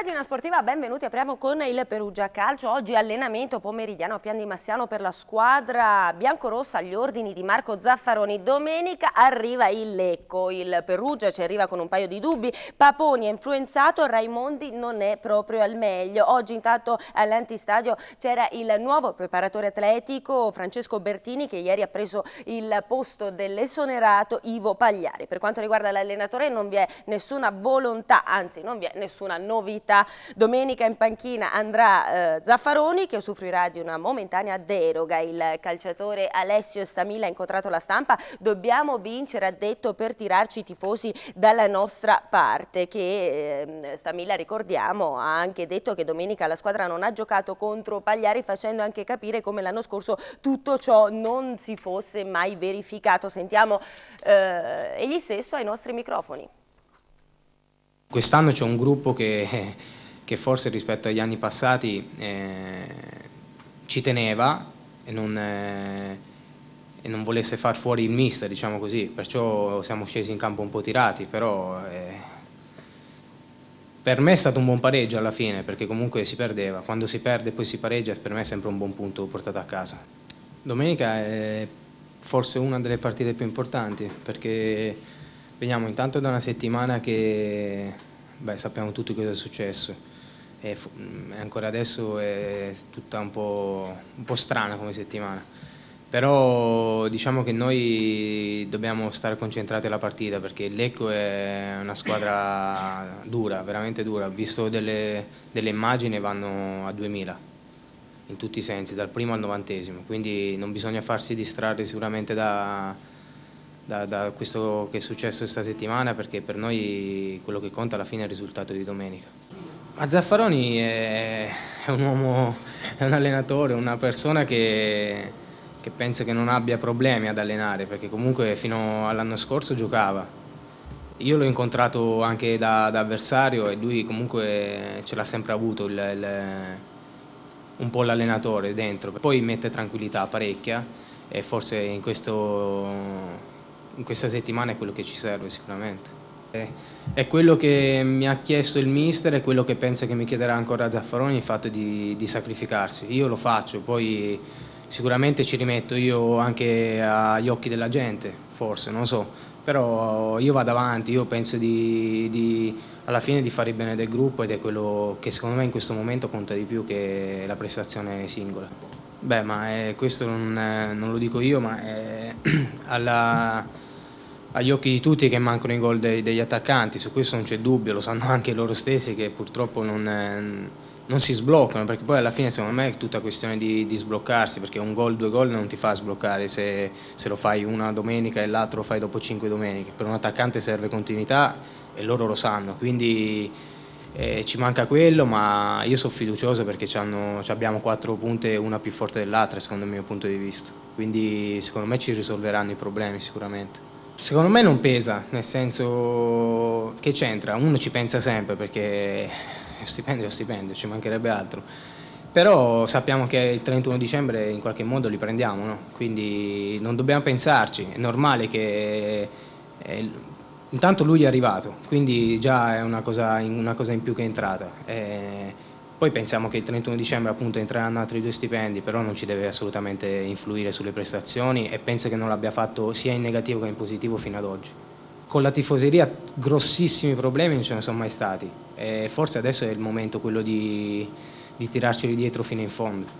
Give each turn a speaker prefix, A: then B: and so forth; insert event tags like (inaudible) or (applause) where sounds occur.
A: Pagina sportiva, benvenuti, apriamo con il Perugia Calcio, oggi allenamento pomeridiano a Pian di Massiano per la squadra biancorossa agli ordini di Marco Zaffaroni, domenica arriva il Lecco, il Perugia ci arriva con un paio di dubbi, Paponi è influenzato, Raimondi non è proprio al meglio, oggi intanto all'antistadio c'era il nuovo preparatore atletico Francesco Bertini che ieri ha preso il posto dell'esonerato Ivo Pagliari, per quanto riguarda l'allenatore non vi è nessuna volontà, anzi non vi è nessuna novità novità. Domenica in panchina andrà eh, Zaffaroni che usufruirà di una momentanea deroga. Il calciatore Alessio Stamila ha incontrato la stampa. Dobbiamo vincere, ha detto, per tirarci i tifosi dalla nostra parte. Che eh, Stamila, ricordiamo, ha anche detto che domenica la squadra non ha giocato contro Pagliari facendo anche capire come l'anno scorso tutto ciò non si fosse mai verificato. Sentiamo eh, egli stesso ai nostri microfoni.
B: Quest'anno c'è un gruppo che, che, forse rispetto agli anni passati eh, ci teneva e non, eh, e non, volesse far fuori il mister, diciamo così, perciò siamo scesi in campo un po' tirati, però eh, per me è stato un buon pareggio alla fine, perché comunque si perdeva, quando si perde e poi si pareggia per me è sempre un buon punto portato a casa. Domenica è forse una delle partite più importanti, perché Veniamo intanto da una settimana che beh, sappiamo tutti cosa è successo e ancora adesso è tutta un po', un po', strana come settimana. Però diciamo che noi dobbiamo stare concentrati alla partita perché Lecco è una squadra dura, veramente dura. Visto delle, delle immagini vanno a 2000 in tutti i sensi, dal primo al novantesimo, quindi non bisogna farsi distrarre sicuramente da, da, da, questo che è successo questa settimana perché per noi quello che conta alla fine è il risultato di domenica. A Zaffaroni è, è un uomo, è un allenatore, una persona che, che penso che non abbia problemi ad allenare perché comunque fino all'anno scorso giocava. Io l'ho incontrato anche da, da, avversario e lui comunque ce l'ha sempre avuto il, il, un po' l'allenatore dentro. Poi mette tranquillità parecchia e forse in questo in questa settimana è quello che ci serve sicuramente. È quello che mi ha chiesto il mister e quello che penso che mi chiederà ancora Zaffaroni, il fatto di, di sacrificarsi. Io lo faccio, poi sicuramente ci rimetto io anche agli occhi della gente, forse, non so, però io vado avanti, io penso di, di, alla fine di fare il bene del gruppo ed è quello che secondo me in questo momento conta di più che la prestazione singola. Beh, ma è, questo non, non, lo dico io, ma è (clears throat) alla, agli occhi di tutti che mancano i gol dei, degli attaccanti, su questo non c'è dubbio, lo sanno anche loro stessi che purtroppo non, non, si sbloccano, perché poi alla fine secondo me è tutta questione di, di sbloccarsi, perché un gol, due gol non ti fa sbloccare se, se lo fai una domenica e l'altro lo fai dopo cinque domeniche. Per un attaccante serve continuità e loro lo sanno, quindi eh, ci manca quello, ma io sono fiducioso perché abbiamo quattro punte, una più forte dell'altra, secondo il mio punto di vista. Quindi secondo me ci risolveranno i problemi sicuramente. Secondo me non pesa, nel senso che c'entra, uno ci pensa sempre perché stipendio è stipendio, ci mancherebbe altro. Però sappiamo che il 31 dicembre in qualche modo li prendiamo, no? quindi non dobbiamo pensarci, è normale che eh, Intanto lui è arrivato, quindi già è una cosa, una cosa in più che è entrata. E poi pensiamo che il 31 dicembre appunto entreranno altri due stipendi, però non ci deve assolutamente influire sulle prestazioni e penso che non l'abbia fatto sia in negativo che in positivo fino ad oggi. Con la tifoseria grossissimi problemi non ce ne sono mai stati e forse adesso è il momento quello di, di tirarceli dietro fino in fondo.